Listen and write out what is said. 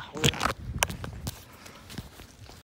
Wow.